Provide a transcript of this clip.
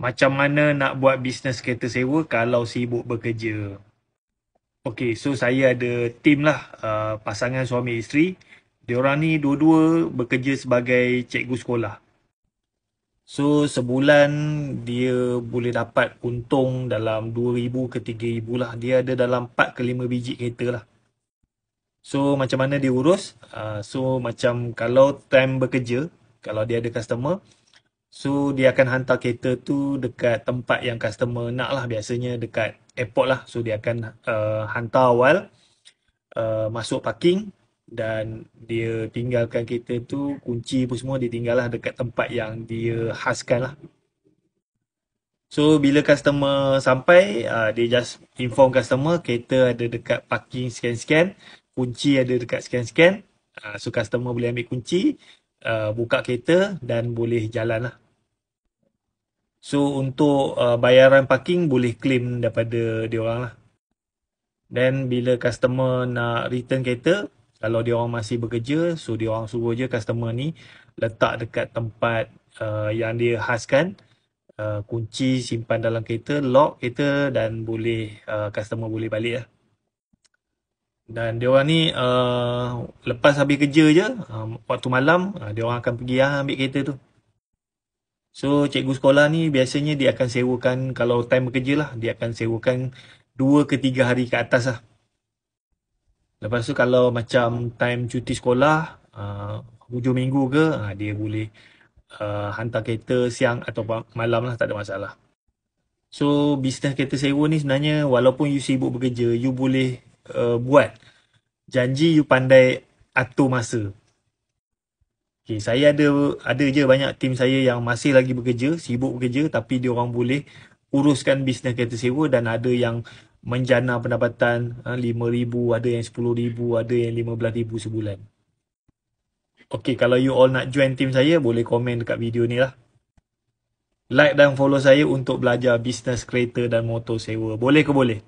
macam mana nak buat bisnes kereta sewa kalau sibuk bekerja. Okay, so saya ada tim lah uh, pasangan suami isteri. Diorang ni dua-dua bekerja sebagai cikgu sekolah. So sebulan dia boleh dapat untung dalam 2,000 ke 3,000 lah. Dia ada dalam 4 ke 5 biji kereta lah. So macam mana dia urus? Uh, so macam kalau time bekerja, kalau dia ada customer, So dia akan hantar kereta tu dekat tempat yang customer nak lah biasanya dekat airport lah. So dia akan uh, hantar awal uh, masuk parking dan dia tinggalkan kereta tu kunci pun semua dia tinggal lah dekat tempat yang dia khaskan lah. So bila customer sampai uh, dia just inform customer kereta ada dekat parking scan-scan kunci ada dekat scan-scan uh, so customer boleh ambil kunci uh, buka kereta dan boleh jalan lah. So untuk uh, bayaran parking boleh claim daripada dia orang lah. Dan bila customer nak return kereta, kalau dia orang masih bekerja, so dia orang suruh je customer ni letak dekat tempat uh, yang dia khaskan. Uh, kunci simpan dalam kereta, lock kereta dan boleh uh, customer boleh balik lah. Dan dia orang ni uh, lepas habis kerja je, uh, waktu malam, uh, dia orang akan pergi lah ambil kereta tu. So cikgu sekolah ni biasanya dia akan sewakan kalau time bekerja lah dia akan sewakan 2 ke 3 hari ke atas lah. Lepas tu kalau macam time cuti sekolah uh, hujung minggu ke uh, dia boleh uh, hantar kereta siang atau malam lah tak ada masalah. So bisnes kereta sewa ni sebenarnya walaupun you sibuk bekerja you boleh uh, buat janji you pandai atur masa. Okay, saya ada ada je banyak tim saya yang masih lagi bekerja, sibuk bekerja tapi dia orang boleh uruskan bisnes kereta sewa dan ada yang menjana pendapatan RM5,000, ha, ada yang RM10,000, ada yang RM15,000 sebulan. Okay, kalau you all nak join tim saya, boleh komen dekat video ni lah. Like dan follow saya untuk belajar bisnes kereta dan motor sewa. Boleh ke boleh?